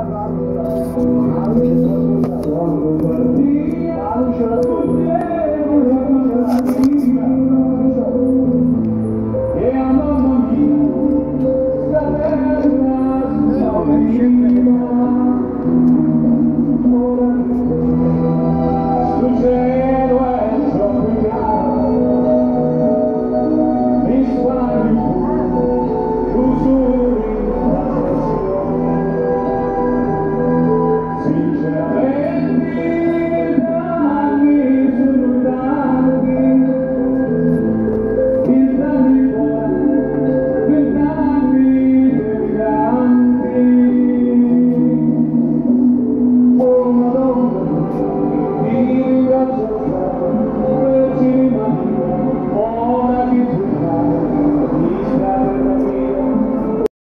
Para o